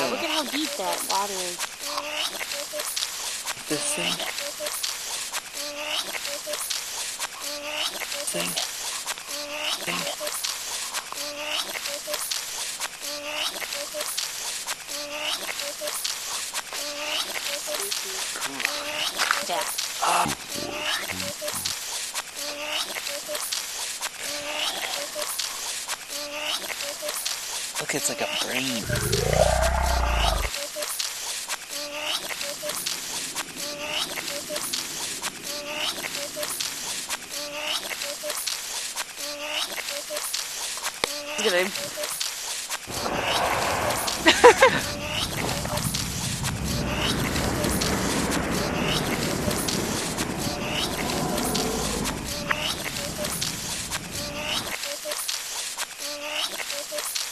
Look at how deep that water is. This thing. Thing. Thing. Yeah. Look, it's like a brain. Look at him.